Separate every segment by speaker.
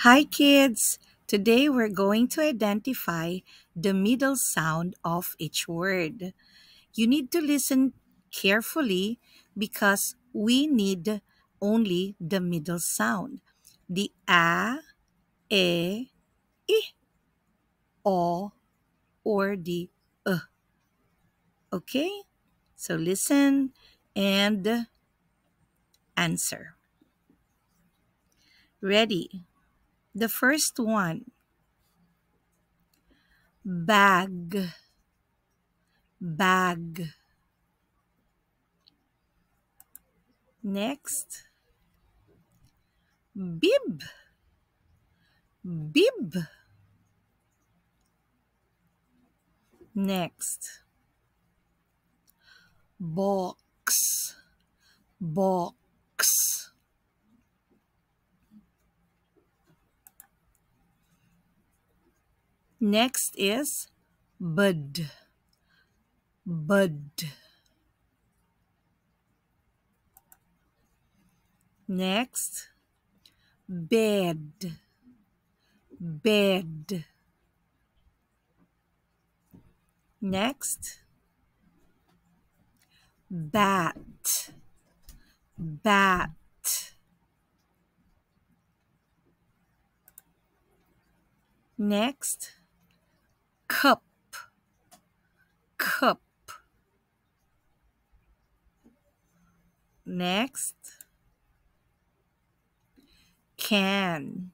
Speaker 1: Hi, kids! Today we're going to identify the middle sound of each word. You need to listen carefully because we need only the middle sound the a, e, i, o, or the uh. Okay? So listen and answer. Ready? The first one bag, bag. Next, bib, bib. Next, box, box. Next is bud, bud. Next, bed, bed. Next, bat, bat. Next, cup, cup. Next, can,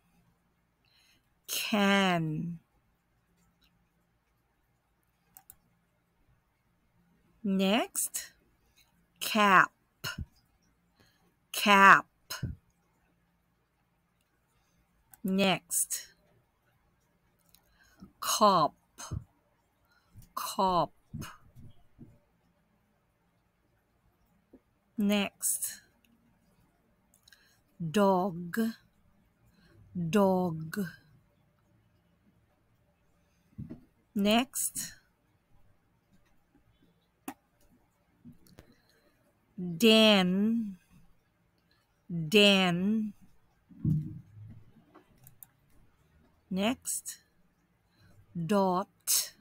Speaker 1: can. Next, cap, cap. Next, cop, cop. Next, dog, dog. Next, den, den. Next, dot,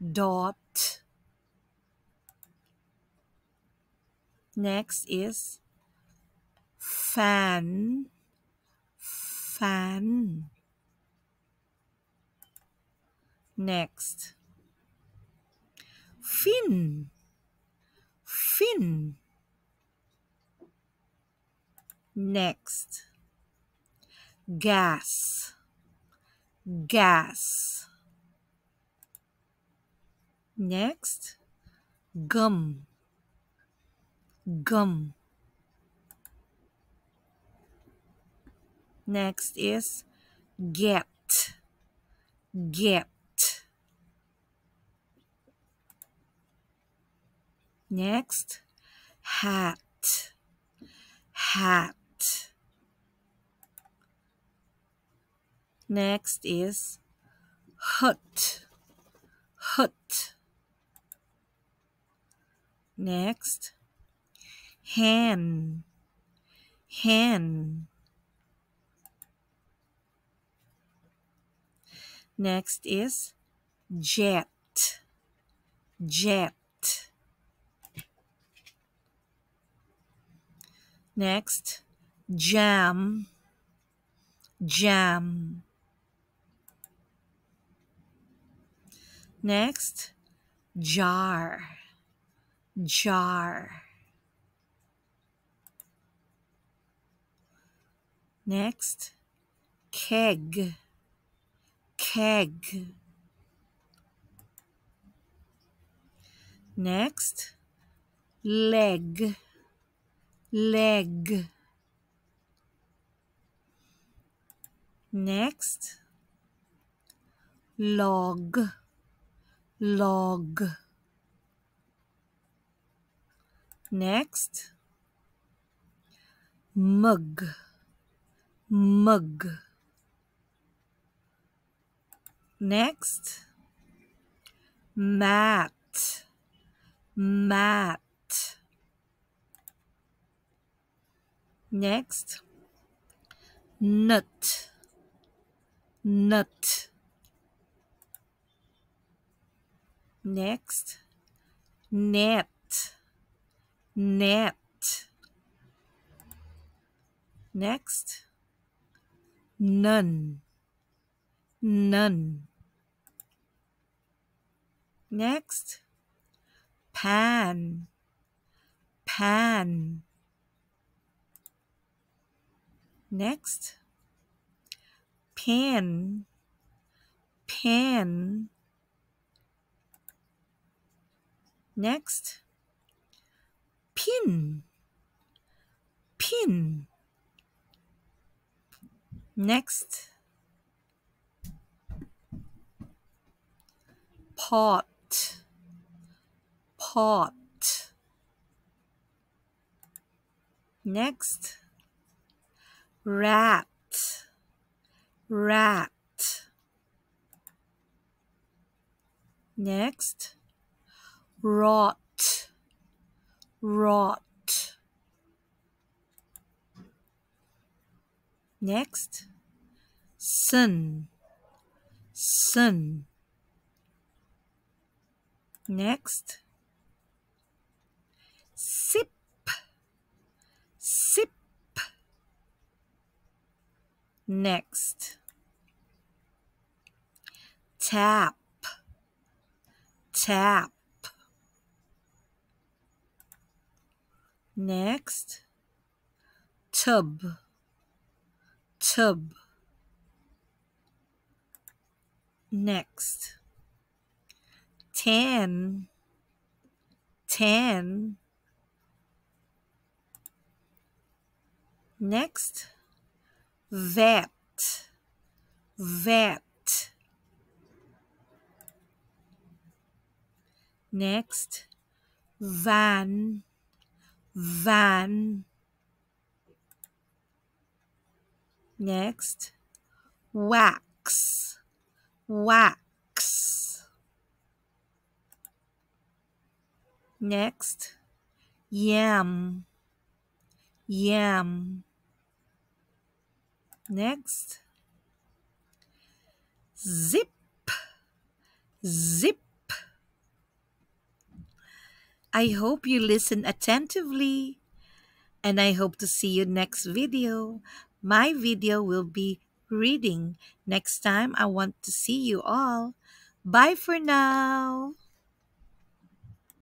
Speaker 1: dot. Next is fan, fan. Next, fin, fin. Next, gas, gas. Next, gum, gum. Next is get, get. Next, hat, hat. Next is hut, hut. Next, hen, hen. Next is jet, jet. Next, jam, jam. Next, jar, jar. Next, keg, keg. Next, leg, leg. Next, log, log. Next, mug, mug. Next, mat, mat. Next, nut, nut. Next, net, net. Next, none, none. Next, pan, pan. Next, pen, pen. Next, pin, pin. Next, pot, pot. Next, rat, rat. Next, rot, rot. Next, sun, sun. Next, sip, sip. Next, tap, tap. Next, tub, tub. Next, tan, tan. Next, vet, vet. Next, van, van. Next, wax, wax. Next, yam, yam. Next, zip, zip. I hope you listen attentively and I hope to see you next video. My video will be reading. Next time I want to see you all. Bye for now.